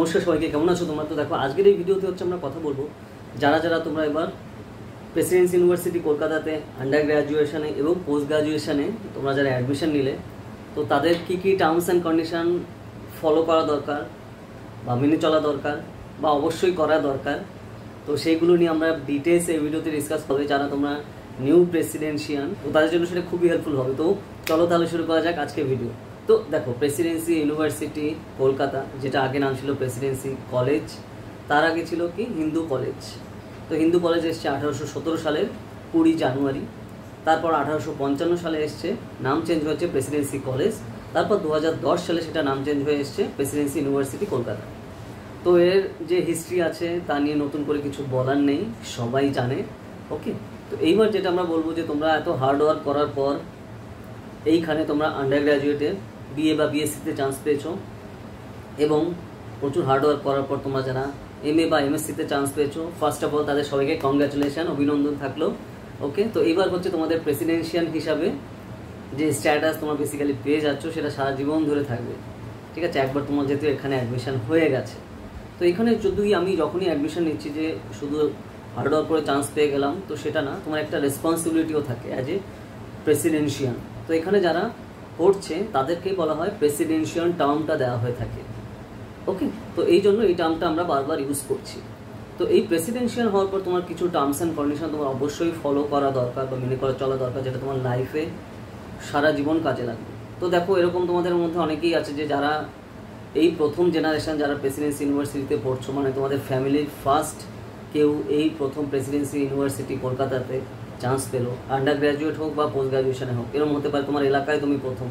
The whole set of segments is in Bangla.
নমস্কার সবাইকে, কেমন আছো তোমরা? তো দেখো, আজকের এই ভিডিওতে হচ্ছে আমরা কথা বলব, যারা যারা তোমরা এবার প্রেসিডেন্সি ইউনিভার্সিটি কলকাতাতে আন্ডার গ্র্যাজুয়েশনে এবং পোস্ট গ্র্যাজুয়েশনে তোমরা যারা অ্যাডমিশন নিলে, তো তাদের কি কি টার্মস অ্যান্ড কন্ডিশন ফলো করা দরকার বা মেনে চলা দরকার বা অবশ্যই করা দরকার? তো সেইগুলো নিয়ে আমরা ডিটেলস এই ভিডিওতে ডিসকাস হবে, যারা তোমরা নিউ প্রেসিডেন্সিয়ান তো তাদের জন্য সেটা খুবই হেল্পফুল হবে। তো চলো তাহলে শুরু করা যাক আজকে ভিডিও তো দেখো প্রেসিডেন্সি ইউনিভার্সিটি কলকাতা, যেটা আগে নাম ছিল প্রেসিডেন্সি কলেজ তার আগে ছিল কি? হিন্দু কলেজ তো হিন্দু কলেজ এসছে আঠারোশো সতেরো সালের কুড়ি জানুয়ারি, তারপর আঠারোশো পঞ্চান্ন সালে এসছে নাম চেঞ্জ হয়েছে প্রেসিডেন্সি কলেজ তারপর দু হাজার দশ সালে সেটা নাম চেঞ্জ হয়ে এসছে প্রেসিডেন্সি ইউনিভার্সিটি কলকাতা। তো এর যে হিস্ট্রি আছে, তা নিয়ে নতুন করে কিছু বলার নেই, সবাই জানে ওকে তো এইবার যেটা আমরা বলব যে তোমরা এত হার্ড ওয়ার্ক করার পর, এইখানে তোমরা আন্ডার গ্র্যাজুয়েটে বিএ বা বিএসসিতে চান্স পেয়েছ। এবং প্রচুর হার্ডওয়ার্ক করার পর তোমরা যারা এম এ বা এমএসসিতে চান্স পেয়েছ ফার্স্ট অফ অল তাদের সবাইকে কংগ্রাচুলেশন অভিনন্দন থাকল। ওকে তো এবার হচ্ছে তোমাদের প্রেসিডেন্সিয়াল হিসাবে যে স্ট্যাটাস তোমার বেসিক্যালি পেয়ে যাচ্ছ, সেটা সারা জীবন ধরে থাকবে। ঠিক আছে? একবার তোমার যেহেতু এখানে অ্যাডমিশন হয়ে গেছে। তো এখানে যদি আমি যখনই অ্যাডমিশন নিচ্ছি যে শুধু হার্ডওয়ার্ক করে চান্স পেয়ে গেলাম, তো সেটা না, তোমার একটা রেসপন্সিবিলিটিও থাকে অ্যাজ এ প্রেসিডেন্সিয়ান তো এখানে যারা পড়ছে তাদেরকেই বলা হয় প্রেসিডেন্সিয়াল টার্মটা দেওয়া হয়ে থাকে। ওকে তো এই জন্য এই টার্মটা আমরা বারবার ইউজ করছি। তো এই প্রেসিডেন্সিয়াল হওয়ার পর তোমার কিছু টার্মস অ্যান্ড কন্ডিশন তোমার অবশ্যই ফলো করা দরকার বা মেনে করা, চলা দরকার, যেটা তোমার লাইফে সারা জীবন কাজে লাগবে। তো দেখো, এরকম তোমাদের মধ্যে অনেকেই আছে যে যারা এই প্রথম জেনারেশন যারা প্রেসিডেন্সি ইউনিভার্সিটিতে পড়ছো মানে তোমাদের ফ্যামিলির ফার্স্ট কেউ এই প্রথম প্রেসিডেন্সি ইউনিভার্সিটি কলকাতাতে চান্স পেল। আন্ডার গ্র্যাজুয়েট হোক বা পোস্ট গ্র্যাজুয়েশনে হোক, এরকম হতে পারে তোমার এলাকায় তুমি প্রথম।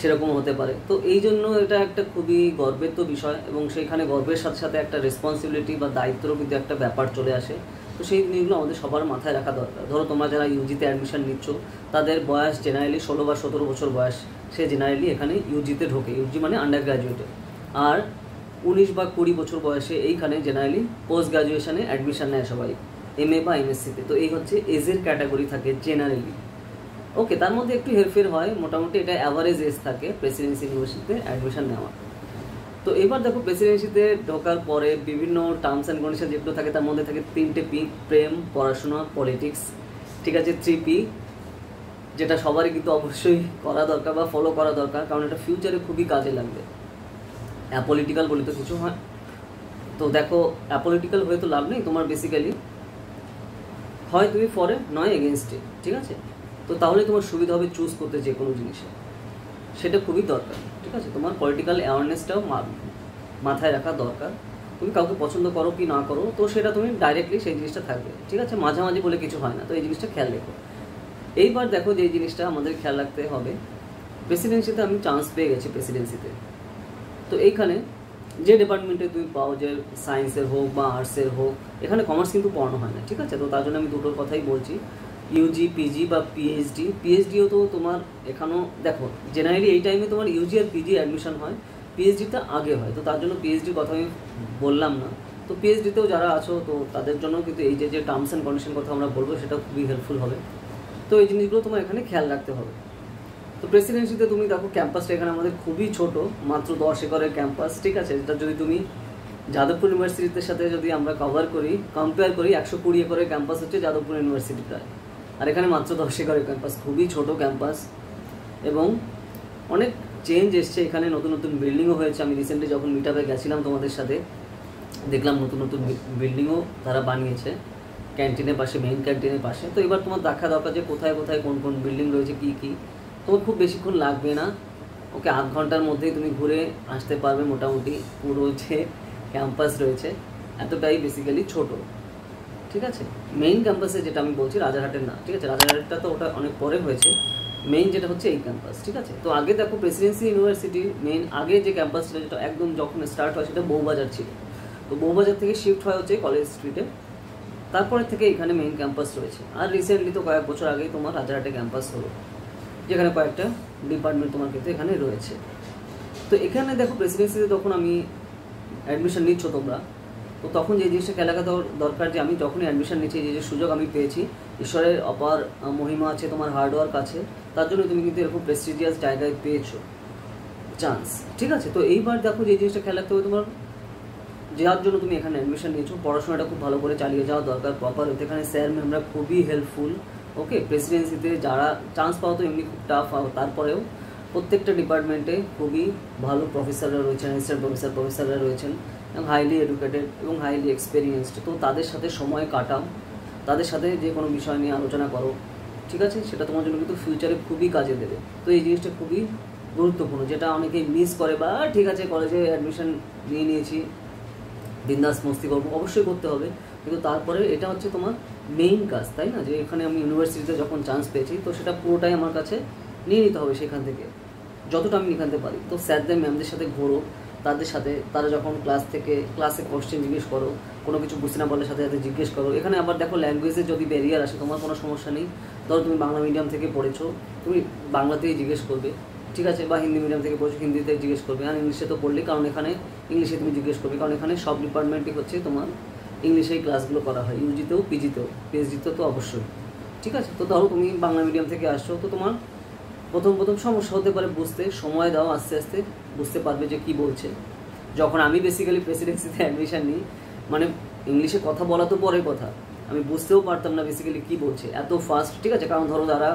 সেরকম হতে পারে। তো এই জন্য এটা একটা খুবই গর্বের তো বিষয় এবং সেইখানে গর্বের সাথে সাথে একটা রেসপন্সিবিলিটি বা দায়িত্বরও কিন্তু একটা ব্যাপার চলে আসে। তো সেই জিনিসগুলো আমাদের সবার মাথায় রাখা দরকার। ধরো তোমরা যারা ইউজিতে অ্যাডমিশন নিচ্ছ, তাদের বয়স জেনারেলি ষোলো বা সতেরো বছর বয়স, সে জেনারেলি এখানে ইউজিতে ঢোকে। ইউজি মানে আন্ডার গ্র্যাজুয়েটে আর উনিশ বা কুড়ি বছর বয়সে এইখানে জেনারেলি পোস্ট গ্র্যাজুয়েশনে অ্যাডমিশন নেয় সবাই। এম এ বা এমএসসিতে তো। এই হচ্ছে এজের ক্যাটাগরি থাকে জেনারেলি ওকে তার মধ্যে একটু হেরফের হয়। মোটামুটি এটা অ্যাভারেজ এজ থাকে প্রেসিডেন্সি ইউনিভার্সিটিতে অ্যাডমিশন নেওয়া তো এবার দেখো প্রেসিডেন্সিতে ঢোকার পরে বিভিন্ন টার্মস অ্যান্ড কন্ডিশন যেগুলো থাকে, তার মধ্যে থাকে তিনটে পি প্রেম পড়াশোনা পলিটিক্স ঠিক আছে থ্রি পি যেটা সবারই কিন্তু অবশ্যই করা দরকার বা ফলো করা দরকার, কারণ এটা ফিউচারে খুবই কাজে লাগবে। অ্যাপলিটিক্যাল বলে তো কিছু হয়। তো দেখো অ্যাপলিটিক্যাল হয়ে তো লাভ নেই। তোমার বেসিক্যালি হয় তুমি ফরে নয় এগেনস্টে ঠিক আছে? তো তাহলে তোমার সুবিধা হবে চুজ করতে যে কোনো জিনিসে। সেটা খুবই দরকার, ঠিক আছে? তোমার পলিটিক্যাল অ্যাওয়ারনেসটাও মাথায় রাখা দরকার। তুমি কাউকে পছন্দ করো কি না করো, তো সেটা তুমি ডাইরেক্টলি সেই জিনিসটা থাকবে, ঠিক আছে? মাঝামাঝি বলে কিছু হয় না, তো এই জিনিসটা খেয়াল রেখো। এইবার দেখো যে এই জিনিসটা আমাদের খেয়াল রাখতে হবে। প্রেসিডেন্সিতে আমি চান্স পেয়ে গেছি প্রেসিডেন্সিতে তো এইখানে যে ডিপার্টমেন্টে তুমি পাও যে সায়েন্সের হোক বা আর্টসের হোক, এখানে কমার্স কিন্তু পড়ানো হয় না, ঠিক আছে? তো তার জন্য আমি দুটোর কথাই বলছি। ইউজি পিজি বা পিএইচডি পিএইচডিও তো তোমার এখানেও, দেখো জেনারেলি এই টাইমে তোমার ইউজি আর পিজি অ্যাডমিশন হয় পিএইচডিটা আগে হয়, তো তার জন্য পিএইচডির কথা আমি বললাম না। তো পিএইচডিতেও যারা আছো, তো তাদের জন্য কিন্তু এই যে যে টার্মস অ্যান্ড কন্ডিশন কথা আমরা বলব, সেটা খুবই হেল্পফুল হবে। তো এই জিনিসগুলো তোমার এখানে খেয়াল রাখতে হবে। তো প্রেসিডেন্সিতে তুমি দেখো ক্যাম্পাসটা এখানে আমাদের খুবই ছোট, মাত্র দশ একরের ক্যাম্পাস ঠিক আছে? এটা যদি তুমি যাদবপুর ইউনিভার্সিটির সাথে যদি আমরা কভার করি কম্পেয়ার করি, একশো কুড়ি একরের ক্যাম্পাস হচ্ছে যাদবপুর ইউনিভার্সিটিটা আর এখানে মাত্র দশ একরের ক্যাম্পাস খুবই ছোট ক্যাম্পাস এবং অনেক চেঞ্জ এসছে এখানে, নতুন নতুন বিল্ডিংও হয়েছে। আমি রিসেন্টলি যখন মিট আপে গেছিলাম তোমাদের সাথে, দেখলাম নতুন নতুন বিল্ডিংও তারা বানিয়েছে। ক্যান্টিনের পাশে মেইন ক্যান্টিনের পাশে। তো এবার তোমার দেখা দরকার যে কোথায় কোথায় কোন কোন বিল্ডিং রয়েছে, কী কী। তোমার খুব বেশিক্ষণ লাগবে না। ওকে আধ ঘণ্টার মধ্যেই তুমি ঘুরে আসতে পারবে মোটামুটি পুরো যে ক্যাম্পাস রয়েছে। এতটাই বেসিক্যালি ছোট। ঠিক আছে? মেইন ক্যাম্পাসে যেটা আমি বলছি রাজারহাটের না। ঠিক আছে? রাজারহাটটা তো ওটা অনেক পরে হয়েছে। মেইন যেটা হচ্ছে এই ক্যাম্পাস ঠিক আছে? তো আগে দেখো প্রেসিডেন্সি ইউনিভার্সিটির মেইন আগে যে ক্যাম্পাস ছিল যেটা একদম যখন স্টার্ট হয় সেটা বউবাজার ছিল। তো বউবাজার থেকে শিফট হয় হচ্ছে কলেজ স্ট্রিটে তারপরে থেকে এখানে মেইন ক্যাম্পাস রয়েছে। আর রিসেন্টলি তো কয়েক বছর আগেই তোমার রাজারহাটে ক্যাম্পাস হলো। যেখানে কয়েকটা ডিপার্টমেন্ট তোমার কিন্তু এখানে রয়েছে। তো এখানে দেখো প্রেসিডেন্সিতে তখন আমি অ্যাডমিশন নিচ্ছ তোমরা, তো তখন যে জিনিসটা খেলা দরকার যে আমি যখনই অ্যাডমিশন নিচ্ছি, যে যে সুযোগ আমি পেয়েছি, ঈশ্বরের অপার মহিমা আছে, তোমার হার্ডওয়ার্ক আছে, তার জন্য তুমি কিন্তু এরকম প্রেস্টিজিয়াস জায়গায় পেয়েছ। চান্স ঠিক আছে? তো এইবার দেখো যে জিনিসটা খেয়াল রাখতে হবে তোমার, যার জন্য তুমি এখানে অ্যাডমিশন নিয়েছো, পড়াশোনাটা খুব ভালো করে চালিয়ে যাওয়া দরকার প্রপার এখানে স্যার ম্যামরা খুবই হেল্পফুল ওকে প্রেসিডেন্সিতে যারা চান্স পাওয়া তো এমনি খুব টাফ তারপরেও প্রত্যেকটা ডিপার্টমেন্টে খুবই ভালো প্রফেসররা রয়েছেন অ্যাসিস্ট্যান্ট প্রফেসর প্রফেসররা রয়েছেন, এবং হাইলি এডুকেটেড এবং হাইলি এক্সপিরিয়েন্সড তো তাদের সাথে সময় কাটাও। তাদের সাথে যে কোনো বিষয় নিয়ে আলোচনা করো। ঠিক আছে? সেটা তোমার জন্য কিন্তু ফিউচারে খুবই কাজে দেবে। তো এই জিনিসটা খুবই গুরুত্বপূর্ণ, যেটা অনেকেই মিস করে বা ঠিক আছে কলেজে অ্যাডমিশন নিয়ে নিয়েছি। বিন্দাস মস্তি করব। অবশ্যই করতে হবে। কিন্তু তারপরে এটা হচ্ছে তোমার মেইন কাজ, তাই না? যে এখানে আমি ইউনিভার্সিটিতে যখন চান্স পেয়েছি, তো সেটা পুরোটাই আমার কাছে নিয়ে নিতে হবে সেখান থেকে। যতটা আমি নিখানতে পারি। তো স্যারদের ম্যামদের সাথে ঘোরো, তাদের সাথে, তারা যখন ক্লাস থেকে ক্লাসে কোশ্চেন জিজ্ঞেস করো, কোনো কিছু বুঝতে না পারলে সাথে সাথে জিজ্ঞেস করো। এখানে আবার দেখো ল্যাঙ্গুয়েজের যদি ব্যারিয়ার আসে, তোমার কোনো সমস্যা নেই। ধরো তুমি বাংলা মিডিয়াম থেকে পড়েছো, তুমি বাংলাতেই জিজ্ঞেস করবে, ঠিক আছে? বা হিন্দি মিডিয়াম থেকে পড়ছো হিন্দিতে জিজ্ঞেস করবে। আর ইংলিশে তো পড়লে কারণ এখানে ইংলিশে তুমি জিজ্ঞেস করবে, কারণ এখানে সব ডিপার্টমেন্টই হচ্ছে তোমার ইংলিশেই ক্লাসগুলো করা হয়, ইউজিতেও, পিজিতেও, পিএইচডিতেও তো অবশ্যই। ঠিক আছে? তো ধরো তুমি বাংলা মিডিয়াম থেকে আসছো, তো তোমার প্রথম প্রথম সমস্যা হতে পারে বুঝতে, সময় দাও আস্তে আস্তে, বুঝতে পারবে যে কি বলছে। যখন আমি বেসিক্যালি প্রেসিডেন্সিতে অ্যাডমিশান নিই মানে ইংলিশে কথা বলা তো পরের কথা। আমি বুঝতেও পারতাম না বেসিক্যালি কি বলছে, এত ফাস্ট ঠিক আছে? কারণ ধরো যারা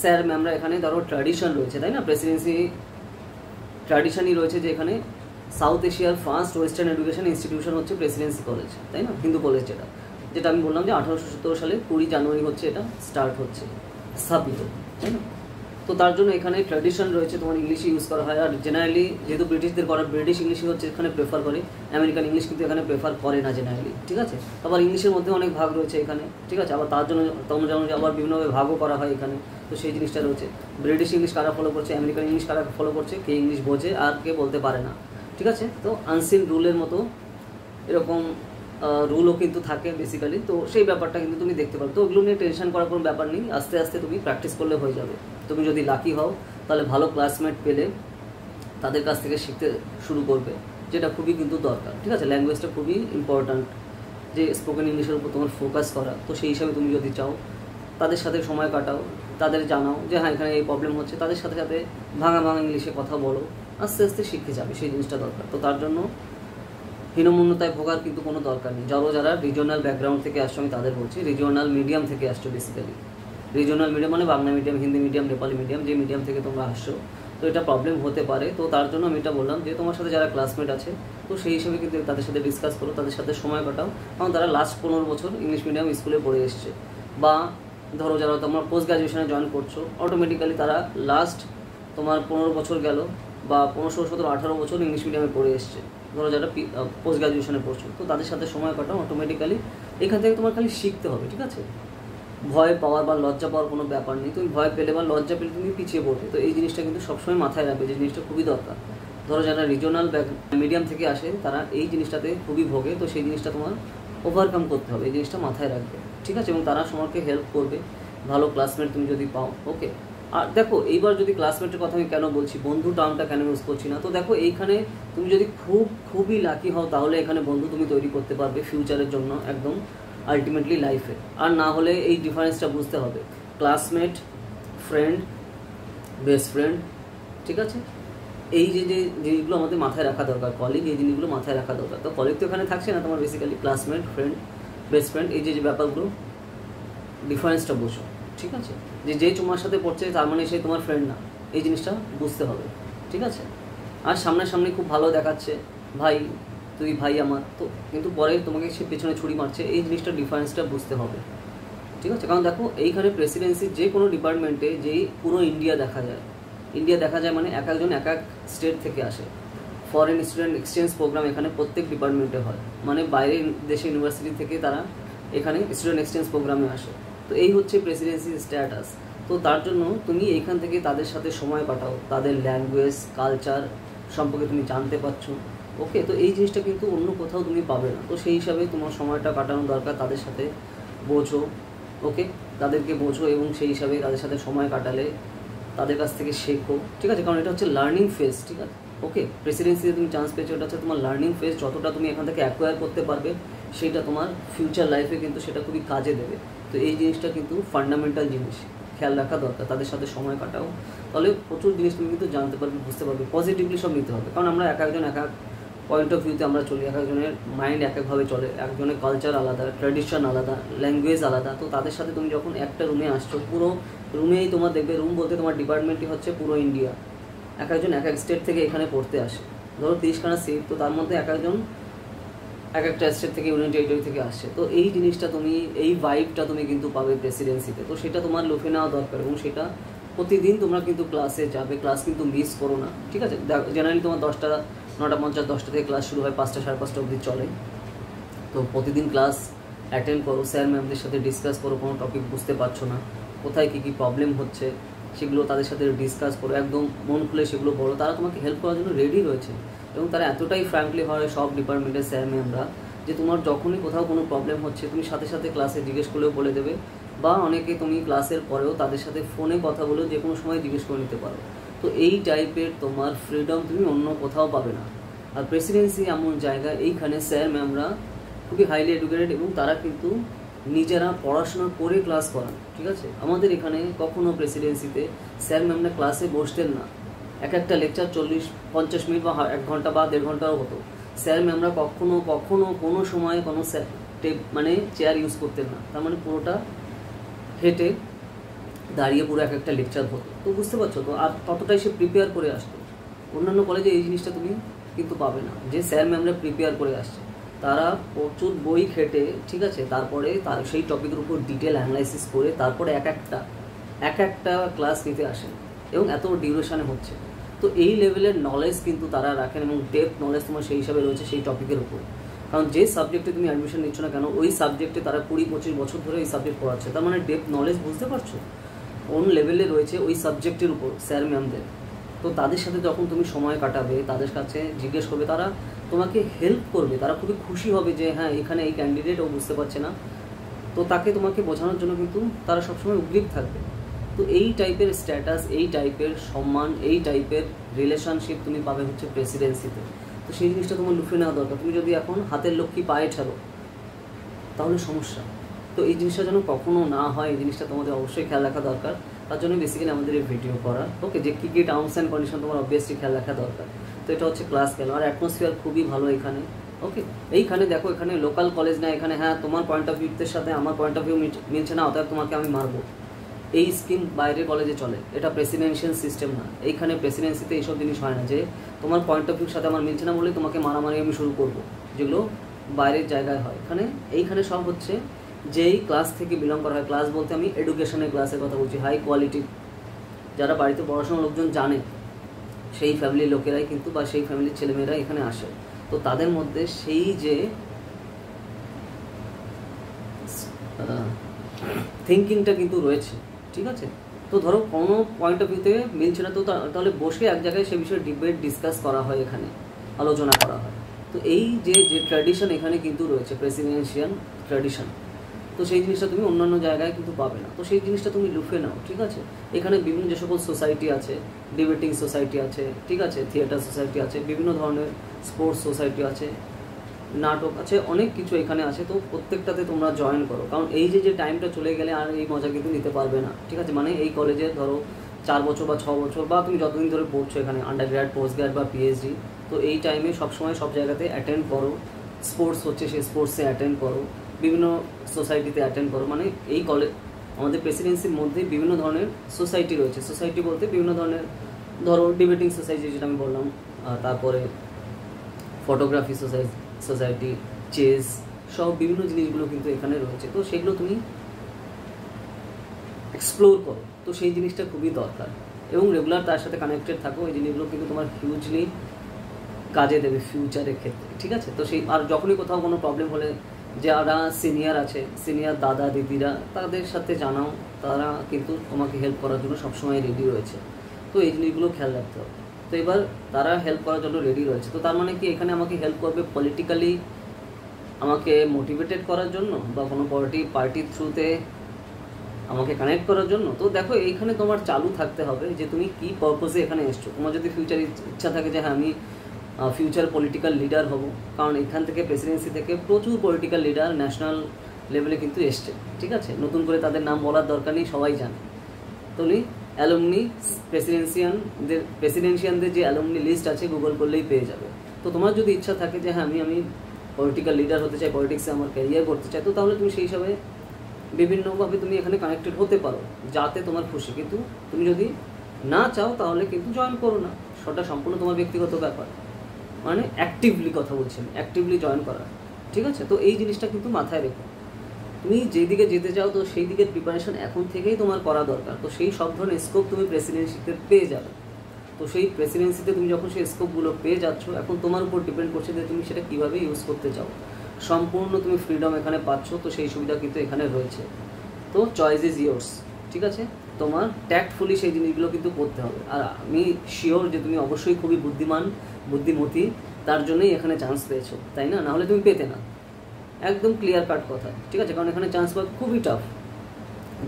স্যার ম্যামরা এখানে ধরো ট্র্যাডিশন রয়েছে, তাই না? প্রেসিডেন্সি ট্র্যাডিশনই রয়েছে যে এখানে সাউথ এশিয়ার ফার্স্ট ওয়েস্টার্ন এডুকেশন ইনস্টিটিউশন হচ্ছে প্রেসিডেন্সি কলেজ, তাই না? হিন্দু কলেজ যেটা। যেটা আমি বললাম যে আঠারোশো সতেরো সালে কুড়ি জানুয়ারি হচ্ছে এটা স্টার্ট হচ্ছে, স্থাপিত, তাই না? তো তার জন্য এখানে ট্র্যাডিশন রয়েছে, তোমার ইংলিশ ইউজ করা হয়। আর জেনারেলি যেহেতু ব্রিটিশদের করা, ব্রিটিশ ইংলিশই হচ্ছে এখানে প্রেফার করে আমেরিকান ইংলিশ কিন্তু এখানে প্রেফার করে না জেনারেলি ঠিক আছে? আবার ইংলিশের মধ্যে অনেক ভাগ রয়েছে এখানে, ঠিক আছে? আবার তার জন্য তোমরা যেমন আবার বিভিন্নভাবে ভাগও করা হয় এখানে, তো সেই জিনিসটা রয়েছে। ব্রিটিশ ইংলিশ কারা ফলো করছে? আমেরিকান ইংলিশ কারা ফলো করছে? কে ইংলিশ বোঝে আর কে বলতে পারে না? ঠিক আছে? তো আনসিন রুলের মতো এরকম রুলও কিন্তু থাকে বেসিক্যালি তো সেই ব্যাপারটা কিন্তু তুমি দেখতে পারো। তো ওগুলো নিয়ে টেনশন করার কোনো ব্যাপার নেই। আস্তে আস্তে তুমি প্র্যাকটিস করলে হয়ে যাবে। তুমি যদি লাকি হও, তাহলে ভালো ক্লাসমেট পেলে তাদের কাছ থেকে শিখতে শুরু করবে, যেটা খুবই কিন্তু দরকার। ঠিক আছে? ল্যাঙ্গুয়েজটা খুবই ইম্পর্ট্যান্ট যে স্পোকেন ইংলিশের উপর তোমার ফোকাস করা। তো সেই হিসাবে তুমি যদি চাও, তাদের সাথে সময় কাটাও, তাদের জানাও যে হ্যাঁ এখানে এই প্রবলেম হচ্ছে। তাদের সাথে সাথে ভাঙা ভাঙা ইংলিশে কথা বলো। আস্তে আস্তে শিখে যাবে সেই জিনিসটা দরকার। তো তার জন্য হীনমন্যতায় ভোগার কিন্তু কোনো দরকার নেই। যারা যারা রিজিওনাল ব্যাকগ্রাউন্ড থেকে আসছো, আমি তাদের বলছি রিজিওনাল মিডিয়াম থেকে আসছো বেসিক্যালি রিজিওনাল মিডিয়াম মানে Bangla medium Hindi medium Nepali medium যে মিডিয়াম থেকে তোমরা আসছো। তো এটা প্রবলেম হতে পারে। তো তার জন্য আমি এটা বললাম যে, তোমার সাথে যারা ক্লাসমেট আছে, তো সেই হিসেবে কিন্তু তাদের সাথে ডিসকাস করো, তাদের সাথে সময় কাটাও। কারণ তারা লাস্ট পনেরো বছর ইংলিশ মিডিয়াম স্কুলে পড়ে এসছে। বা ধরো যারা তোমার পোস্ট গ্রাজুয়েশনে জয়েন করছ অটোমেটিক্যালি তারা লাস্ট তোমার পনেরো বছর গেল। বা পনেরো ষোলো সতেরো, আঠারো বছর ইংলিশ মিডিয়ামে পড়ে এসছে। ধরো যারা পোস্ট গ্রাজুয়েশনে পড়ছো, তো তাদের সাথে সময় কাটাও অটোমেটিক্যালি এখান থেকে তোমার খালি শিখতে হবে, ঠিক আছে? ভয় পাওয়ার বা লজ্জা পাওয়ার কোনো ব্যাপার নেই। তুমি ভয় পেলে বা লজ্জা পেলে তুমি পিছিয়ে পড়বে। তো এই জিনিসটা কিন্তু সবসময় মাথায় রাখবে যে জিনিসটা খুবই দরকার। ধরো যারা রিজনাল মিডিয়াম থেকে আসে, তারা এই জিনিসটাতে খুবই ভোগে, তো সেই জিনিসটা তোমার ওভারকাম করতে হবে। এই জিনিসটা মাথায় রাখবে, ঠিক আছে? এবং তারা তোমাকে হেল্প করবে। ভালো ক্লাসমেট তুমি যদি পাও ওকে আর দেখো, এইবার যদি ক্লাসমেটের কথা আমি কেন বলছি? বন্ধু টার্মটা কেন ইউজ করছি না? তো দেখো, এইখানে তুমি যদি খুব, খুবই লাকি হও, তাহলে এখানে বন্ধু তুমি তৈরি করতে পারবে ফিউচারের জন্য একদম আলটিমেটলি লাইফে আর না হলে এই ডিফারেন্সটা বুঝতে হবে। ক্লাসমেট ফ্রেন্ড বেস্ট ফ্রেন্ড ঠিক আছে? এই যে যে জিনিসগুলো আমাদের মাথায় রাখা দরকার কলিগ এই জিনিসগুলো মাথায় রাখা দরকার। তো কলিগ তো এখানে থাকছে না, তোমার basically classmate friend best friend এই যে যে ব্যাপারগুলো ডিফারেন্সটা বোঝো, ঠিক আছে? যে যেই তোমার সাথে পড়ছে তার মানে সে তোমার ফ্রেন্ড না। এই জিনিসটা বুঝতে হবে, ঠিক আছে? আর সামনাসামনি খুব ভালো দেখাচ্ছে, ভাই, তুই ভাই আমার। তো কিন্তু পরে তোমাকে সে পেছনে ছুরি মারছে, এই জিনিসটা ডিফারেন্সটা বুঝতে হবে, ঠিক আছে? কারণ দেখো, এইখানে প্রেসিডেন্সির যে কোনো ডিপার্টমেন্টে যেই পুরো ইন্ডিয়া দেখা যায় ইন্ডিয়া দেখা যায় মানে এক একজন এক এক স্টেট থেকে আসে। ফরেন স্টুডেন্ট এক্সচেঞ্জ প্রোগ্রাম এখানে প্রত্যেক ডিপার্টমেন্টে হয়। মানে বাইরের দেশে ইউনিভার্সিটি থেকে তারা এখানে স্টুডেন্ট এক্সচেঞ্জ প্রোগ্রামে আসে। তো এই হচ্ছে প্রেসিডেন্সি স্ট্যাটাস তো তার জন্য তুমি এইখান থেকে তাদের সাথে সময় কাটাও। তাদের ল্যাঙ্গুয়েজ কালচার সম্পর্কে তুমি জানতে পারছ। ওকে তো এই জিনিসটা কিন্তু অন্য কোথাও তুমি পাবে না। তো সেই হিসাবে তোমার সময়টা কাটানো দরকার তাদের সাথে। বোঝো। ওকে তাদেরকে বোঝো এবং সেই হিসাবে তাদের সাথে সময় কাটালে তাদের কাছ থেকে শেখো। ঠিক আছে? কারণ এটা হচ্ছে লার্নিং ফেজ ঠিক আছে? ওকে প্রেসিডেন্সিতে তুমি চান্স পেয়েছ, এটা হচ্ছে তোমার লার্নিং ফেজ যতটা তুমি এখান থেকে অ্যাকোয়ার করতে পারবে, সেটা তোমার ফিউচার লাইফে কিন্তু সেটা খুবই কাজে দেবে। তো এই জিনিসটা কিন্তু ফান্ডামেন্টাল জিনিস। খেয়াল রাখা দরকার, তাদের সাথে সময় কাটাও। তাহলে প্রচুর জিনিস তুমি কিন্তু জানতে পারবে, বুঝতে পারবে পজিটিভলি সব নিতে হবে। কারণ আমরা এক একজন, এক এক পয়েন্ট অফ ভিউতে আমরা চলি, এক একজনের মাইন্ড এক একভাবে চলে, একজনের কালচার আলাদা ট্র্যাডিশন আলাদা ল্যাঙ্গুয়েজ আলাদা। তো তাদের সাথে তুমি যখন একটা রুমে আসছো, পুরো রুমেই তোমার দেখবে রুম বলতে তোমার ডিপার্টমেন্টই হচ্ছে পুরো ইন্ডিয়া এক একজন, এক এক স্টেট থেকে এখানে পড়তে আসে। ধরো তিরিশখানা সিট তো তার মধ্যে এক একজন এক একটা স্টেট থেকে, ইউনিয়ন টেরিটরি থেকে আসছে তো এই জিনিসটা তুমি, এই ভাইবটা তুমি কিন্তু পাবে প্রেসিডেন্সিতে তো সেটা তোমার লুফে নেওয়া দরকার এবং সেটা প্রতিদিন তোমরা কিন্তু ক্লাসে যাবে। ক্লাস কিন্তু মিস করো না, ঠিক আছে? জেনারেলি তোমার দশটা, নটা পঞ্চাশ, দশটা থেকে ক্লাস শুরু হয়, পাঁচটা, সাড়ে পাঁচটা অবধি চলে। তো প্রতিদিন ক্লাস অ্যাটেন্ড করো স্যার ম্যামদের সাথে ডিসকাস করো, কোনো টপিক বুঝতে পারছ না, কোথায় কী কী প্রবলেম হচ্ছে, সেগুলো তাদের সাথে ডিসকাস করো। একদম মন খুলে সেগুলো বলো। তারা তোমাকে হেল্প করার জন্য রেডি রয়েছে। এবং তারা এতটাই ফ্র্যাঙ্কলি হয় সব ডিপার্টমেন্টের স্যার ম্যামরা যে তোমার যখনই কোথাও কোনো প্রবলেম হচ্ছে, তুমি সাথে সাথে ক্লাসে জিজ্ঞেস করলেও বলে দেবে বা অনেকে তুমি ক্লাসের পরেও তাদের সাথে ফোনে কথা বলেও যে কোনো সময় জিজ্ঞেস করে নিতে পারো। তো এই টাইপের তোমার ফ্রিডম তুমি অন্য কোথাও পাবে না। আর প্রেসিডেন্সি এমন জায়গা, এইখানে স্যার ম্যামরা খুবই হাইলি এডুকেটেড এবং তারা কিন্তু নিজেরা পড়াশোনা করে ক্লাস করান, ঠিক আছে? আমাদের এখানে কখনো প্রেসিডেন্সিতে স্যার ম্যামরা ক্লাসে বসতেন না। এক একটা লেকচার চল্লিশ, পঞ্চাশ মিনিট বা এক ঘণ্টা বা দেড় ঘন্টাও হতো। স্যার ম্যামরা কখনো কখনো কোনো সময় কোনো টেপ মানে চেয়ার ইউজ করতেন না। তার মানে পুরোটা হেঁটে দাঁড়িয়ে পুরো এক একটা লেকচার হতো। তো বুঝতে পারছ তো? আর ততটাই সে প্রিপেয়ার করে আসতো। অন্যান্য কলেজে এই জিনিসটা তুমি কিন্তু পাবে না। যে স্যার ম্যামরা প্রিপেয়ার করে আসছে। তারা প্রচুর বই খেটে, ঠিক আছে? তারপরে তার, সেই টপিকের উপর ডিটেল অ্যানালাইসিস করে তারপরে এক একটা এক একটা ক্লাস নিতে আসেন। এবং এত ডিউরেশনে হচ্ছে। তো এই লেভেলের নলেজ কিন্তু তারা রাখেন এবং ডেপ নলেজ তোমার সেই হিসাবে রয়েছে সেই টপিকের উপর। কারণ যে সাবজেক্টে তুমি অ্যাডমিশন নিচ্ছ না কেন, ওই সাবজেক্টে তারা কুড়ি, পঁচিশ বছর ধরে এই সাবজেক্ট পড়াচ্ছে। তার মানে ডেপ নলেজ বুঝতে পারছ? কোন লেভেলে রয়েছে ওই সাবজেক্টের উপর স্যার ম্যামদের তো তাদের সাথে যখন তুমি সময় কাটাবে, তাদের কাছে জিজ্ঞেস করবে, তারা তোমাকে হেল্প করবে। তারা খুবই খুশি হবে যে হ্যাঁ এখানে এই ক্যান্ডিডেট ও বুঝতে পারছে না। তো তাকে তোমাকে বোঝানোর জন্য কিন্তু তারা সবসময় উদ্গ্রীব থাকবে। তো এই টাইপের স্ট্যাটাস এই টাইপের সম্মান, এই টাইপের রিলেশনশিপ তুমি পাবে হচ্ছে প্রেসিডেন্সিতে তো। সেই জিনিসটা তোমার লুফে নেওয়া দরকার। তুমি যদি এখন হাতের লক্ষ্মী পায়ে ছাড়ো তাহলে সমস্যা। তো এই জিনিসটা যেন কখনো না হয়, এই জিনিসটা তোমাদের অবশ্যই খেয়াল রাখা দরকার। তার জন্য বেসিক্যালি আমাদের এই ভিডিও করা। ওকে যে কী কী টার্মস অ্যান্ড কন্ডিশন তোমার অবভিয়াসলি খেয়াল রাখা দরকার। তো এটা হচ্ছে ক্লাস গেল আর অ্যাটমসফিয়ার খুবই ভালো এখানে। ওকে এইখানে দেখো, এখানে লোকাল কলেজ না, এখানে হ্যাঁ তোমার পয়েন্ট অফ ভিউতে সাথে আমার পয়েন্ট অফ ভিউ মিলছে না, অতএব তোমাকে আমি মারবো। এই স্কিম বাইরে কলেজে চলে। এটা প্রেসিডেন্সিয়াল সিস্টেম না। এইখানে প্রেসিডেন্সিতে এইসব জিনিস হয় না যে তোমার পয়েন্ট অফ ভিউর সাথে আমার মিলছে না বলে তোমাকে মারামারি আমি শুরু করব। যেগুলো বাইরের জায়গায় হয়। এখানে, এইখানে সব হচ্ছে যেই ক্লাস থেকে বিলং করা হয়। ক্লাস বলতে আমি এডুকেশনের ক্লাসের কথা বলছি। হাই কোয়ালিটি যারা বাড়িতে পড়াশোনার লোকজন জানে, সেই ফ্যামিলির লোকেরাই কিন্তু বা সেই ফ্যামিলির ছেলেমেয়েরা এখানে আসে। তো তাদের মধ্যে সেই যে থিঙ্কিংটা কিন্তু রয়েছে। ঠিক আছে? তো ধরো কোনো পয়েন্ট অফ ভিউতে মিলছে না, তো তাহলে বসে এক জায়গায় সে বিষয়ে ডিবেট ডিসকাস করা হয় এখানে, আলোচনা করা হয়। তো এই যে যে ট্র্যাডিশন এখানে কিন্তু রয়েছে প্রেসিডেন্সিয়াল ট্র্যাডিশন তো সেই জিনিসটা তুমি অন্যান্য জায়গায় কিন্তু পাবে না। তো সেই জিনিসটা তুমি লুফে নাও, ঠিক আছে? এখানে বিভিন্ন যে সকল সোসাইটি আছে ডিবেটিং সোসাইটি আছে, ঠিক আছে? থিয়েটার সোসাইটি আছে, বিভিন্ন ধরনের স্পোর্টস সোসাইটি আছে নাটক আছে, অনেক কিছু এখানে আছে, তো প্রত্যেকটাতে তোমরা জয়েন করো। কারণ এই যে যে টাইমটা চলে গেলে আর এই মজা কিন্তু নিতে পারবে না। ঠিক আছে? মানে এই কলেজে ধরো চার বছর বা ছ বছর বা তুমি যতদিন ধরে পড়ছো এখানে আন্ডার গ্র্যাড পোস্ট গ্র্যাড বা পিএইচডি তো এই টাইমে সবসময় সব জায়গাতে অ্যাটেন্ড করো। স্পোর্টস হচ্ছে, সেই স্পোর্টসে অ্যাটেন্ড করো। বিভিন্ন সোসাইটিতে অ্যাটেন্ড করো। মানে এই কলেজ আমাদের প্রেসিডেন্সির মধ্যে বিভিন্ন ধরনের সোসাইটি রয়েছে। সোসাইটি বলতে বিভিন্ন ধরনের, ধরো ডিবেটিং সোসাইটি যেটা আমি বললাম তারপরে ফটোগ্রাফি সোসাইটি সোসাইটি, চেস, সব বিভিন্ন জিনিসগুলো কিন্তু এখানে রয়েছে। তো সেগুলো তুমি এক্সপ্লোর করো। তো সেই জিনিসটা খুবই দরকার। এবং রেগুলার তার সাথে কানেক্টেড থাকো। এই জিনিসগুলো কিন্তু তোমার হিউজলি কাজে দেবে ফিউচারের ক্ষেত্রে, ঠিক আছে? তো সেই, আর যখনই কোথাও কোনো প্রবলেম হলে যারা সিনিয়র আছে সিনিয়র দাদা, দিদিরা, তাদের সাথে জানাও। তারা কিন্তু তোমাকে হেল্প করার জন্য সবসময় রেডি রয়েছে। তো এই জিনিসগুলো খেয়াল রাখতে হবে। তো এবার তারা হেল্প করার জন্য রেডি রয়েছে। তো তার মানে কি এখানে আমাকে হেল্প করবে পলিটিক্যালি আমাকে মোটিভেটেড করার জন্য? বা কোনো পার্টি পার্টির থ্রুতে আমাকে কানেক্ট করার জন্য? তো দেখো, এইখানে তোমার চালু থাকতে হবে যে তুমি কী পারপোজে এখানে এসছো। তোমার যদি ফিউচার ইচ্ছা থাকে যে হ্যাঁ আমি ফিউচার পলিটিক্যাল লিডার হব। কারণ এখান থেকে প্রেসিডেন্সি থেকে প্রচুর পলিটিক্যাল লিডার ন্যাশনাল লেভেলে কিন্তু এসছে। ঠিক আছে? নতুন করে তাদের নাম বলার দরকার নেই, সবাই জানে। তুমি অ্যালুমনি প্রেসিডেন্সিয়ানদের প্রেসিডেন্সিয়ানদের যে অ্যালুমনি লিস্ট আছে গুগল করলেই পেয়ে যাবে। তো তোমার যদি ইচ্ছা থাকে যে হ্যাঁ আমি আমি পলিটিক্যাল লিডার হতে চাই পলিটিক্সে আমার ক্যারিয়ার করতে চাই, তো তাহলে তুমি সেই হিসাবে বিভিন্নভাবে তুমি এখানে কানেক্টেড হতে পারো, যাতে তোমার খুশি। কিন্তু তুমি যদি না চাও, তাহলে কিন্তু জয়েন করো না। সেটা সম্পূর্ণ তোমার ব্যক্তিগত ব্যাপার। মানে অ্যাক্টিভলি কথা বলছি আমি অ্যাক্টিভলি জয়েন করা। ঠিক আছে? তো এই জিনিসটা কিন্তু মাথায় রেখো। তুমি যেই দিকে যেতে চাও, তো সেই দিকের প্রিপারেশন এখন থেকেই তোমার করা দরকার। তো সেই সব ধরনের স্কোপ তুমি প্রেসিডেন্সিতে পেয়ে যাবে। তো সেই প্রেসিডেন্সিতে তুমি যখন সেই স্কোপগুলো পেয়ে যাচ্ছ, এখন তোমার উপর ডিপেন্ড করছে যে তুমি সেটা কীভাবে ইউজ করতে চাও। সম্পূর্ণ তুমি ফ্রিডম এখানে পাচ্ছ, তো সেই সুবিধা কিন্তু এখানে রয়েছে। তো চয়েস ইজ ইয়োর্স ঠিক আছে? তোমার ট্যাক্টফুলি সেই জিনিসগুলো কিন্তু করতে হবে। আর আমি শিওর যে তুমি অবশ্যই খুবই বুদ্ধিমান, বুদ্ধিমতী, তার জন্যই এখানে চান্স পেয়েছ, তাই না? নাহলে তুমি পেতে না। একদম ক্লিয়ার কাট কথা। ঠিক আছে? কারণ এখানে চান্স পাওয়া খুবই টাফ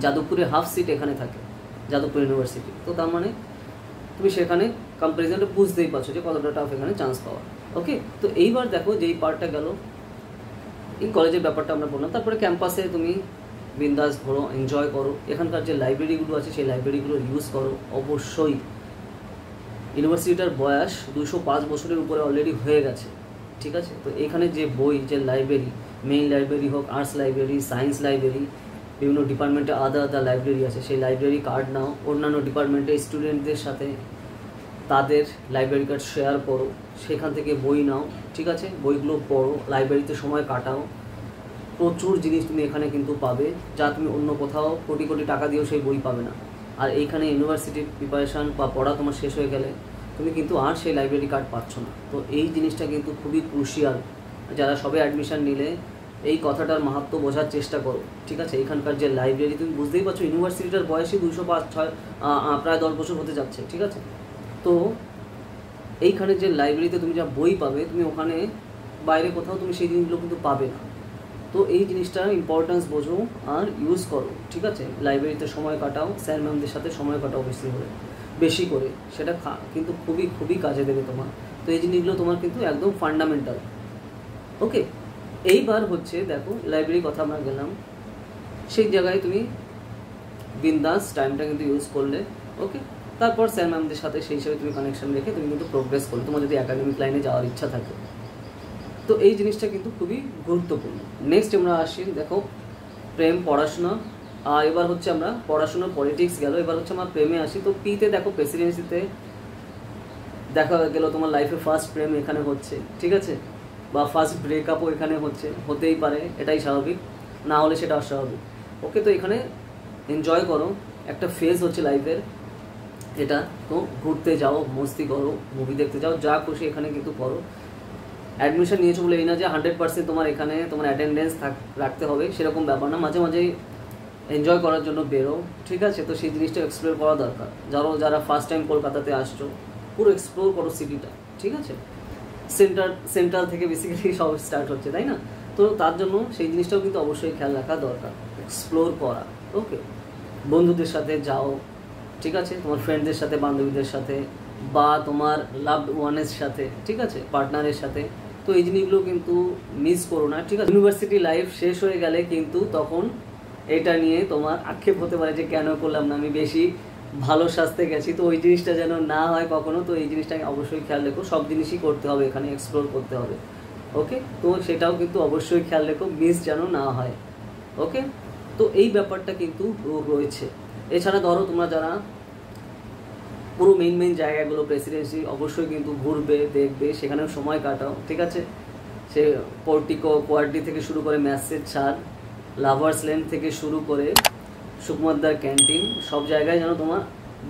যাদবপুরে হাফ সিট এখানে থাকে, যাদবপুর ইউনিভার্সিটি তো তার মানে তুমি সেখানে কম্পারিজনটা বুঝতেই পারছ যে কতটা টাফ এখানে চান্স পাওয়া। ওকে তো এইবার দেখো যেই পার্টটা গেল, এই কলেজের ব্যাপারটা আমরা বললাম। তারপরে ক্যাম্পাসে তুমি বিন্দাস ঘোরো এনজয় করো। এখানকার যে লাইব্রেরিগুলো আছে, সেই লাইব্রেরিগুলো ইউজ করো। অবশ্যই। ইউনিভার্সিটিটার বয়স দুশো পাঁচ বছরের উপরে অলরেডি হয়ে গেছে। ঠিক আছে? তো এখানে যে বই, যে লাইব্রেরি মেইন লাইব্রেরি হোক আর্টস লাইব্রেরি সায়েন্স লাইব্রেরি বিভিন্ন ডিপার্টমেন্টে আলাদা আলাদা লাইব্রেরি আছে। সেই লাইব্রেরি কার্ড নাও। অন্যান্য ডিপার্টমেন্টে স্টুডেন্টদের সাথে তাদের লাইব্রেরি কার্ড শেয়ার করো। সেখান থেকে বই নাও, ঠিক আছে? বইগুলো পড়ো লাইব্রেরিতে সময় কাটাও। প্রচুর জিনিস তুমি এখানে কিন্তু পাবে, যা তুমি অন্য কোথাও কোটি কোটি টাকা দিয়েও সেই বই পাবে না। আর এইখানে ইউনিভার্সিটির প্রিপারেশান বা পড়া তোমার শেষ হয়ে গেলে, তুমি কিন্তু আর সেই লাইব্রেরি কার্ড পাচ্ছ না। তো এই জিনিসটা কিন্তু খুবই ক্রুশিয়াল যারা সবে অ্যাডমিশন নিলে, এই কথাটার মাহাত্ম বোঝার চেষ্টা করো, ঠিক আছে? এখানকার যে লাইব্রেরি তুমি বুঝতেই পারছ, ইউনিভার্সিটিটার বয়সই দুশো পাঁচ, ছয় প্রায় দশ বছর হতে যাচ্ছে, ঠিক আছে? তো, এইখানে যে লাইব্রেরিতে তুমি যা বই পাবে, তুমি ওখানে বাইরে কোথাও তুমি সেই জিনিসগুলো কিন্তু পাবে না। তো এই জিনিসটার ইম্পর্টেন্স বোঝো আর ইউজ করো, ঠিক আছে? লাইব্রেরিতে সময় কাটাও স্যার ম্যামদের সাথে সময় কাটাও বেশি করে বেশি করে, সেটা কিন্তু খুবই খুবই কাজে দেবে তোমার। তো এই জিনিসগুলো তোমার কিন্তু একদম ফান্ডামেন্টাল ওকে এইবার হচ্ছে দেখো লাইব্রেরি কথা আমরা গেলাম। সেই জায়গায় তুমি বিন্দাস টাইমটা কিন্তু ইউজ করলে ওকে তারপর স্যার ম্যামদের সাথে সেই হিসাবে তুমি কানেকশন রেখে তুমি কিন্তু প্রোগ্রেস করলে। তোমার যদি একাডেমিক লাইনে যাওয়ার ইচ্ছা থাকে। তো এই জিনিসটা কিন্তু খুবই গুরুত্বপূর্ণ। নেক্সট আমরা আসি, দেখো, প্রেম, পড়াশোনা। আর এবার হচ্ছে আমরা পড়াশোনা পলিটিক্স গেল। এবার হচ্ছে আমার প্রেমে আসি। তো পিতে দেখো প্রেসিডেন্সিতে দেখা গেল তোমার লাইফে ফার্স্ট প্রেম এখানে হচ্ছে, ঠিক আছে? বা ফার্স্ট ব্রেকআপও এখানে হচ্ছে, হতেই পারে, এটাই স্বাভাবিক। না হলে সেটা অস্বাভাবিক। ওকে, তো এখানে এনজয় করো। একটা ফেজ হচ্ছে লাইফের এটা তো ঘুরতে যাও, মস্তি করো মুভি দেখতে যাও, যা খুশি এখানে কিন্তু করো। অ্যাডমিশন নিয়েছো বলে এই না যে হান্ড্রেড পার্সেন্ট তোমার এখানে তোমার অ্যাটেন্ডেন্স থাক, রাখতে হবে, সেরকম ব্যাপার না। মাঝে মাঝে এনজয় করার জন্য বেরো, ঠিক আছে? তো সেই জিনিসটা এক্সপ্লোর করা দরকার। যারা যারা ফার্স্ট টাইম কলকাতাতে আসছো, পুরো এক্সপ্লোর করো সিটিটা ঠিক আছে? সেন্টার সেন্ট্রাল থেকে বেসিক্যালি সব স্টার্ট হচ্ছে, তাই না? তো তার জন্য সেই জিনিসটাও কিন্তু অবশ্যই খেয়াল রাখা দরকার। এক্সপ্লোর করা ওকে বন্ধুদের সাথে যাও, ঠিক আছে? তোমার ফ্রেন্ডদের সাথে, বান্ধবীদের সাথে, বা তোমার লাভ ওয়ানের সাথে, ঠিক আছে? পার্টনারের সাথে। তো এই জিনিসগুলো কিন্তু মিস করো না, ঠিক আছে? ইউনিভার্সিটি লাইফ শেষ হয়ে গেলে কিন্তু তখন এটা নিয়ে তোমার আক্ষেপ হতে পারে যে, কেন করলাম না? আমি বেশি ভালো স্বাস্থ্যে গেছি, তো ওই জিনিসটা যেন না হয় কখনো, তো এই জিনিসটা অবশ্যই খেয়াল রেখো। সব জিনিসই করতে হবে, এখানে এক্সপ্লোর করতে হবে। ওকে? তো সেটাও কিন্তু অবশ্যই খেয়াল রেখো মিস যেন না হয়। ওকে? তো এই ব্যাপারটা কিন্তু রয়েছে। এছাড়া ধরো তোমরা যারা পুরো মেইন মেইন জায়গাগুলো প্রেসিডেন্সি অবশ্যই কিন্তু ঘুরবে, দেখবে, সেখানেও সময় কাটাও, ঠিক আছে? সে পোর্টিকো কোয়ার্টি থেকে শুরু করে ম্যাসেজ ছাড় লাভার্স লেন থেকে শুরু করে সুকুমারদার ক্যান্টিন, সব জায়গায় যেন তোমার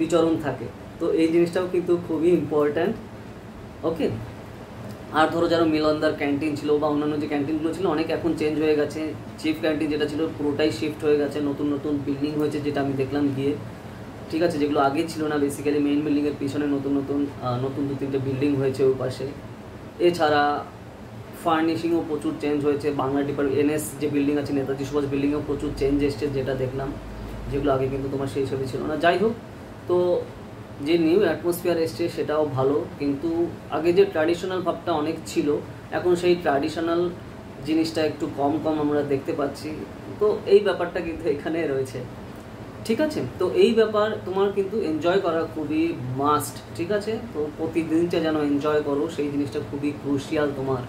বিচরণ থাকে। তো এই জিনিসটাও কিন্তু খুবই ইম্পর্ট্যান্ট ওকে আর ধরো যারা মিলনদার ক্যান্টিন ছিল বা অন্যান্য যে ক্যান্টিনগুলো ছিল, অনেক এখন চেঞ্জ হয়ে গেছে। চিফ ক্যান্টিন যেটা ছিল, পুরোটাই শিফট হয়ে গেছে। নতুন নতুন বিল্ডিং হয়েছে যেটা আমি দেখলাম গিয়ে। ঠিক আছে, যেগুলো আগে ছিল না বেসিক্যালি মেইন বিল্ডিংয়ের পিছনে নতুন নতুন নতুন দু তিনটে বিল্ডিং হয়েছে ওই পাশে। এছাড়া ফার্নিশিংও প্রচুর চেঞ্জ হয়েছে। বাংলা ডিপার্টমেন্ট এনএস যে বিল্ডিং আছে, নেতাজি সুভাষ বিল্ডিংয়েও প্রচুর চেঞ্জ এসছে, যেটা দেখলাম। যেগুলো আগে কিন্তু তোমার সেই হিসেবে ছিল না। যাই হোক, তো যে নিউ অ্যাটমসফিয়ার এসছে সেটাও ভালো, কিন্তু আগে যে ট্র্যাডিশনাল ভাবটা অনেক ছিল, এখন সেই ট্র্যাডিশনাল জিনিসটা একটু কম কম আমরা দেখতে পাচ্ছি। তো এই ব্যাপারটা কিন্তু এখানে রয়েছে। ঠিক আছে? তো এই ব্যাপার তোমার কিন্তু এনজয় করা খুবই মাস্ট ঠিক আছে? তো প্রতিদিনটা যেন এনজয় করো, সেই জিনিসটা খুবই ক্রুশিয়াল তোমার।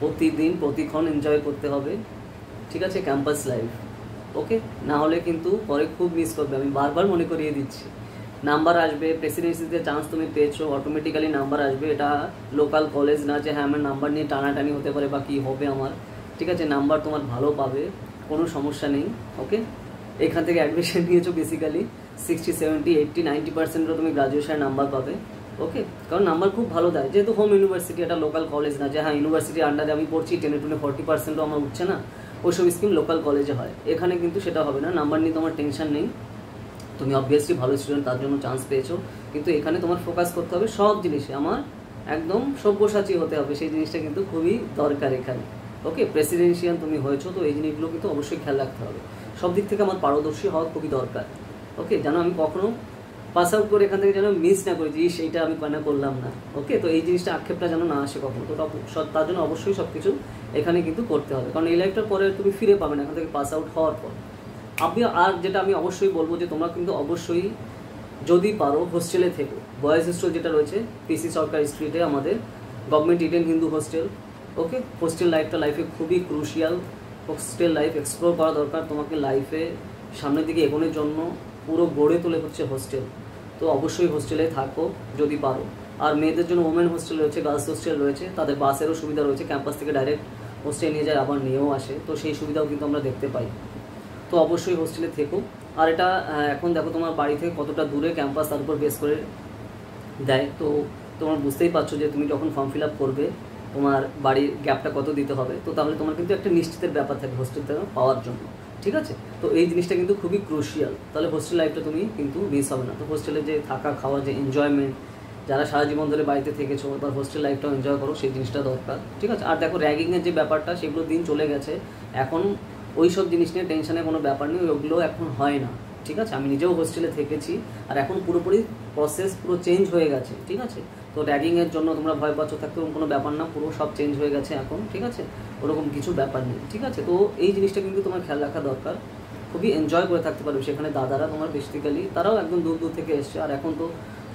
প্রতিদিন, প্রতিক্ষণ এনজয় করতে হবে, ঠিক আছে? ক্যাম্পাস লাইফ ওকে না হলে কিন্তু পরে খুব মিস করবে। আমি বারবার মনে করিয়ে দিচ্ছি। নাম্বার আসবে প্রেসিডেন্সিতে চান্স তুমি পেয়েছ অটোমেটিক্যালি নাম্বার আসবে। এটা লোকাল কলেজ না যে হ্যাঁ আমার নাম্বার নিয়ে টানাটানি হতে পারে বা কী হবে আমার। ঠিক আছে নাম্বার তোমার ভালো পাবে, কোনো সমস্যা নেই। ওকে এখান থেকে অ্যাডমিশন নিয়েছো basically sixty seventy eighty ninety পার্সেন্টও তুমি গ্রাজুয়েশনের নাম্বার পাবে। ওকে কারণ নাম্বার খুব ভালো দেয়। যেহেতু হোম ইউনিভার্সিটি একটা লোকাল কলেজ না, যে হ্যাঁ ইউনিভার্সিটি আন্ডারে আমি পড়ছি টেনে টুনে ফর্টি পার্সেন্টও আমার উঠছে না। ওইসব স্কিম লোকাল কলেজে হয়। এখানে কিন্তু সেটা হবে না। নাম্বার নিয়ে তোমার টেনশন নেই। তুমি অবভিয়াসলি ভালো স্টুডেন্ট তার জন্য চান্স পেয়েছ। কিন্তু এখানে তোমার ফোকাস করতে হবে সব জিনিসে। আমার একদম সব্যসাচী হতে হবে। সেই জিনিসটা কিন্তু খুবই দরকার এখানে। ওকে প্রেসিডেন্সিয়াল তুমি হয়েছো, তো এই জিনিসগুলো কিন্তু অবশ্যই খেয়াল রাখতে হবে। সব দিক থেকে আমার পারদর্শী হওয়া খুবই দরকার। ওকে যেন আমি কখনো পাস আউট করে এখান থেকে যেন মিস না করি যে ইস, সেইটা আমি কেন করলাম না? ওকে তো এই জিনিসটা আক্ষেপটা যেন না আসে কখনো। তো তার জন্য অবশ্যই সব কিছু এখানে কিন্তু করতে হবে। কারণ এই লাইফটার পরে তুমি ফিরে পাবে না এখান থেকে পাস আউট হওয়ার পর। আপনি আর যেটা আমি অবশ্যই বলব যে তোমরা কিন্তু অবশ্যই যদি পারো হোস্টেলে থেকো। বয়েজ হোস্টেল যেটা রয়েছে পিসি সরকার স্ট্রিটে আমাদের government Eden Hindu hostel okay hostel লাইফটা লাইফে খুবই ক্রুশিয়াল হোস্টেল লাইফ এক্সপ্লোর করা দরকার তোমাকে লাইফে সামনের দিকে এগোনোর জন্য পুরো গড়ে তোলে হচ্ছে হোস্টেল তো অবশ্যই হোস্টেলে থাকো যদি পারো। আর মেয়েদের জন্য ওমেন হোস্টেল রয়েছে গার্লস হোস্টেল রয়েছে, তাদের বাসেরও সুবিধা রয়েছে ক্যাম্পাস থেকে ডাইরেক্ট হোস্টেল নিয়ে যায়, আবার নিয়েও আসে। তো সেই সুবিধাও কিন্তু আমরা দেখতে পাই। তো অবশ্যই হোস্টেলে থেকো। আর এটা এখন দেখো তোমার বাড়ি থেকে কতটা দূরে ক্যাম্পাস তার উপর বেস করে দেয়। তো তোমার বুঝতেই পারছ যে তুমি যখন ফর্ম ফিল আপ করবে, তোমার বাড়ির গ্যাপটা কত দিতে হবে। তো তাহলে তোমার কিন্তু একটা নিশ্চিতের ব্যাপার থাকে হোস্টেল থেকে পাওয়ার জন্য। ঠিক আছে? তো এই জিনিসটা কিন্তু খুবই ক্রুশিয়াল তাহলে হোস্টেল লাইফটা তুমি কিন্তু মিস হবে না। তো হোস্টেলে যে থাকা, খাওয়া, যে এনজয়মেন্ট যারা সারা জীবন ধরে বাড়িতে থেকেছো বা হোস্টেল লাইফটাও এনজয় করো, সেই জিনিসটা দরকার। ঠিক আছে? আর দেখো র্যাগিংয়ের যে ব্যাপারটা, সেগুলো দিন চলে গেছে। এখন ওই সব জিনিস নিয়ে টেনশনের কোনো ব্যাপার নেই, ওগুলো এখন হয় না। ঠিক আছে? আমি নিজেও হোস্টেলে থেকেছি, আর এখন পুরোপুরি প্রসেস পুরো চেঞ্জ হয়ে গেছে। ঠিক আছে? তো র্যাগিংয়ের জন্য তোমরা ভয় পাচ্ছ থাকতে ওরকম কোনো ব্যাপার না, পুরো সব চেঞ্জ হয়ে গেছে এখন, ঠিক আছে? ওরকম কিছু ব্যাপার নেই, ঠিক আছে? তো এই জিনিসটা কিন্তু তোমার খেয়াল রাখা দরকার। খুবই এনজয় করে থাকতে পারবে, সেখানে দাদারা তোমার বেসিক্যালি তারাও একদম দূর দূর থেকে এসছে, আর এখন তো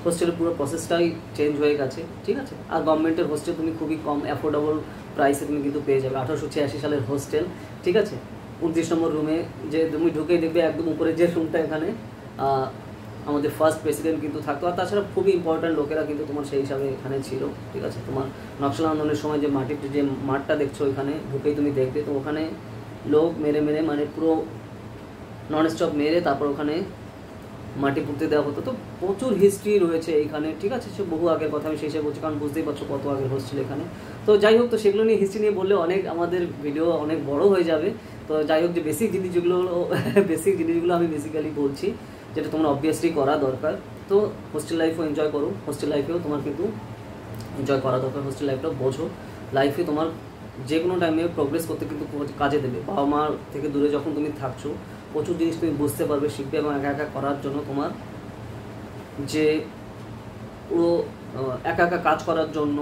হোস্টেলের পুরো প্রসেসটাই চেঞ্জ হয়ে গেছে, ঠিক আছে? আর গভর্নমেন্টের হোস্টেল তুমি খুবই কম অ্যাফোর্ডেবল প্রাইসে তুমি কিন্তু পেয়ে যাবে, আঠারোশো ছিয়াশি সালের হোস্টেল ঠিক আছে? উনত্রিশ নম্বর রুমে যে তুমি ঢুকেই দেখবে, একদম উপরে যে রুমটা এখানে আমাদের ফার্স্ট প্রেসিডেন্ট কিন্তু থাকতো। আর তাছাড়া খুবই ইম্পর্ট্যান্ট লোকেরা কিন্তু তোমার সেই হিসাবে এখানে ছিল, ঠিক আছে? তোমার নকশাল আন্দোলনের সময় যে মাটির যে মাঠটা দেখছ ওইখানে ঢুকেই তুমি দেখবে। তো ওখানে লোক মেরে মেরে মানে পুরো নন স্টপ মেরে তারপর ওখানে মাটি পুঁতে দেওয়া হতো। তো প্রচুর হিস্ট্রি রয়েছে এইখানে ঠিক আছে? সে বহু আগের কথা আমি সেই হিসেবে বলছি, কারণ বুঝতেই পারছ কত আগের হোস্টেল এখানে। তো যাই হোক, তো সেগুলো নিয়ে হিস্ট্রি নিয়ে বললে অনেক আমাদের ভিডিও অনেক বড় হয়ে যাবে। তো যাই হোক, যে বেসিক জিনিস যেগুলো বেসিক জিনিসগুলো আমি বেসিক্যালি বলছি। যেটা তোমার অবভিয়াসলি করা দরকার। তো হোস্টেল লাইফও এনজয় করো। হোস্টেল লাইফেও তোমার কিন্তু এনজয় করা দরকার। হোস্টেল লাইফটা বোঝো। লাইফে তোমার যে কোনো টাইমে প্রোগ্রেস করতে কিন্তু কাজে দেবে। বাবা মার থেকে দূরে যখন তুমি থাকছো, প্রচুর জিনিস তুমি বুঝতে পারবে, শিখবে এবং একা একা করার জন্য তোমার যে পুরো একা একা কাজ করার জন্য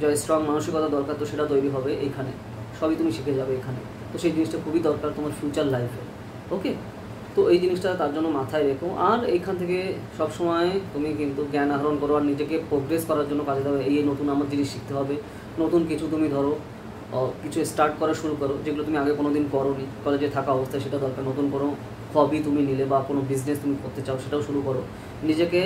যে স্ট্রং মানসিকতা দরকার, তো সেটা তৈরি হবে এইখানে। সবই তুমি শিখে যাবে এখানে। তো সেই জিনিসটা খুবই দরকার তোমার ফিউচার লাইফে ওকে তো এই জিনিসটা তার জন্য মাথায় রেখো। আর এইখান থেকে সবসময় তুমি কিন্তু জ্ঞান আহরণ করো আর নিজেকে প্রোগ্রেস করার জন্য কাজে দেবে এই নতুন আমার জিনিস শিখতে হবে, নতুন কিছু তুমি ধরো কিছু স্টার্ট করা শুরু করো, যেগুলো তুমি আগে কোনো দিন করোনি কলেজে থাকা অবস্থায় সেটা দরকার, নতুন কোনো হবি তুমি নিলে বা কোনো বিজনেস তুমি করতে চাও সেটাও শুরু করো। নিজেকে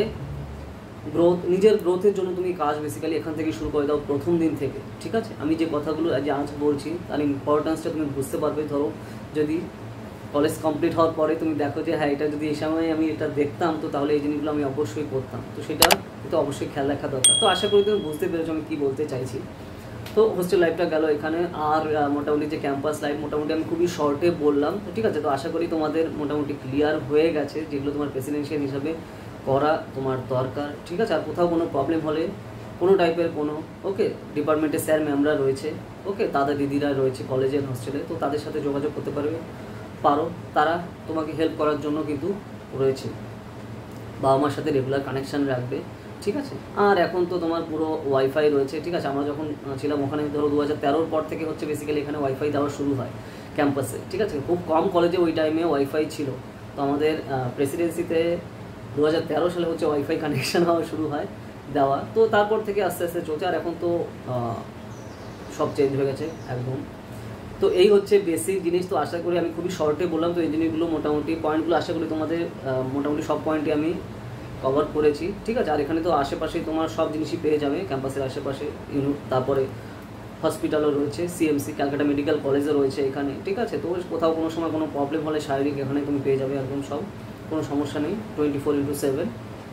গ্রোথ নিজের গ্রোথের জন্য তুমি কাজ বেসিক্যালি এখান থেকে শুরু করে দাও প্রথম দিন থেকে, ঠিক আছে? আমি যে কথাগুলো আজ আজ বলছি, তার ইম্পর্টেন্সটা তুমি বুঝতে পারবে। ধরো যদি কলেজ কমপ্লিট হওয়ার পরে তুমি দেখো যে হ্যাঁ এটা যদি এই সময় আমি এটা দেখতাম, তো তাহলে এই জিনিসগুলো আমি অবশ্যই করতাম। তো সেটা কিন্তু অবশ্যই খেয়াল রাখা দরকার। তো আশা করি তুমি বুঝতে পেরেছ আমি কী বলতে চাইছি। তো হোস্টেল লাইফটা গেল এখানে। আর মোটামুটি যে ক্যাম্পাস লাইফ মোটামুটি আমি খুবই শর্টে বললাম। তো ঠিক আছে, তো আশা করি তোমাদের মোটামুটি ক্লিয়ার হয়ে গেছে যেগুলো তোমার প্রেসিডেন্সিয়াল হিসাবে করা তোমার দরকার। ঠিক আছে, আর কোথাও কোনো প্রবলেম হলে, কোনো টাইপের কোনো ওকে ডিপার্টমেন্টের স্যার ম্যামরা রয়েছে ওকে দাদা দিদিরা রয়েছে কলেজের হোস্টেলে তো তাদের সাথে যোগাযোগ করতে পারবে। পারো, তারা তোমাকে হেল্প করার জন্য কিন্তু রয়েছে। বাবা মার সাথে রেগুলার কানেকশান রাখবে, ঠিক আছে? আর এখন তো তোমার পুরো ওয়াইফাই রয়েছে, ঠিক আছে? আমরা যখন ছিলাম ওখানে, ধরো দু হাজার তেরোর পর থেকে হচ্ছে বেসিক্যালি এখানে ওয়াইফাই দেওয়া শুরু হয় ক্যাম্পাসে ঠিক আছে? খুব কম কলেজে ওই টাইমে ওয়াইফাই ছিল। তো আমাদের প্রেসিডেন্সিতে দু হাজার তেরো সালে হচ্ছে ওয়াইফাই কানেকশান হওয়া শুরু হয় দেওয়া। তো তারপর থেকে আস্তে আস্তে চলছে, আর এখন তো সব চেঞ্জ হয়ে গেছে, একদম। তো এই হচ্ছে বেসিক জিনিস। তো আশা করি আমি খুবই শর্টে বললাম, তো এই জিনিসগুলো মোটামুটি পয়েন্টগুলো আশা করি তোমাদের মোটামুটি সব পয়েন্টই আমি কভার করেছি। ঠিক আছে? আর এখানে তো আশেপাশেই তোমার সব জিনিসই পেয়ে যাবে ক্যাম্পাসের আশেপাশে ইউনিট তারপরে হসপিটালও রয়েছে সিএমসি ক্যালকাটা মেডিকেল কলেজও রয়েছে এখানে। ঠিক আছে? তো কোথাও কোনো সময় কোনো প্রবলেম হলে শারীরিক এখানে তুমি পেয়ে যাবে একদম সব, কোনো সমস্যা নেই টোয়েন্টি ফোর ইন্টু সেভেন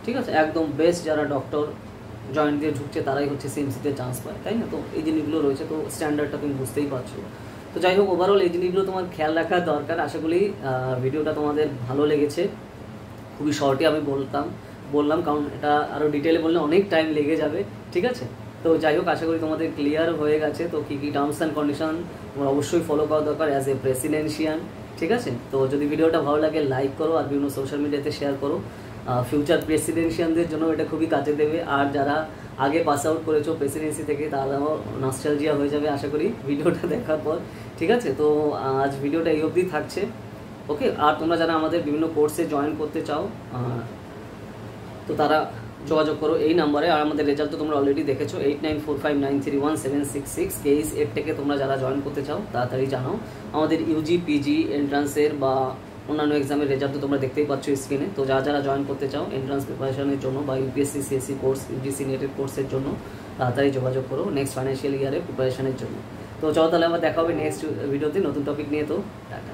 ঠিক আছে? একদম বেস্ট যারা ডক্টর জয়েন্ট দিয়ে ঢুকছে, তারাই হচ্ছে সিএমসিতে চান্স পায়, তাই না? তো এই জিনিসগুলো রয়েছে, তো স্ট্যান্ডার্ডটা তুমি বুঝতেই পারছ। তো যাই হোক ওভারঅল এই জিনিসগুলো তোমার খেয়াল রাখা দরকার। আশা করি ভিডিওটা তোমাদের ভালো লেগেছে। খুবই শর্টে আমি বলতাম, বললাম, কারণ এটা আরও ডিটেলে বললে অনেক টাইম লেগে যাবে, ঠিক আছে? তো যাই হোক, আশা করি তোমাদের ক্লিয়ার হয়ে গেছে। তো কী কী টার্মস অ্যান্ড কন্ডিশন তোমার অবশ্যই ফলো করা দরকার অ্যাজ এ প্রেসিডেন্সিয়ান ঠিক আছে? তো যদি ভিডিওটা ভালো লাগে লাইক করো, আর বিভিন্ন সোশ্যাল মিডিয়াতে শেয়ার করো। ফিউচার প্রেসিডেন্সিয়ানদের জন্য এটা খুবই কাজে দেবে। আর যারা আগে পাস আউট করেছ প্রেসিডেন্সি থেকে, তারাও নস্টালজিয়া হয়ে যাবে আশা করি ভিডিওটা দেখার পর। ঠিক আছে? তো আজ ভিডিওটা এই অবধি থাকছে। ওকে? আর তোমরা যারা আমাদের বিভিন্ন কোর্সে জয়েন করতে চাও তো তারা যোগাযোগ করো এই নাম্বারে আর আমাদের রেজাল্ট তো তোমরা অলরেডি দেখেছ eight nine four five nine three one seven six six case এর থেকে তোমরা যারা জয়েন করতে চাও, তাড়াতাড়ি জানাও। আমাদের ইউজি পিজি এন্ট্রান্সের বা অন্যান্য এক্সামের রেজাল্ট তো তোমরা দেখতেই পাচ্ছ স্ক্রিনে তো যারা যারা জয়েন করতে চাও এন্ট্রান্স প্রিপারেশনের জন্য বা ইউপিএসসি সিএসসি কোর্স ইউজিসি নেটের কোর্সের জন্য, তাড়াতাড়ি যোগাযোগ করো নেক্সট ফাইন্যান্সিয়াল ইয়ারের প্রিপারেশনের জন্য। তো চলো তাহলে আবার দেখা হবে নেক্সট ভিডিওতে নতুন টপিক নিয়ে তো, টাটা।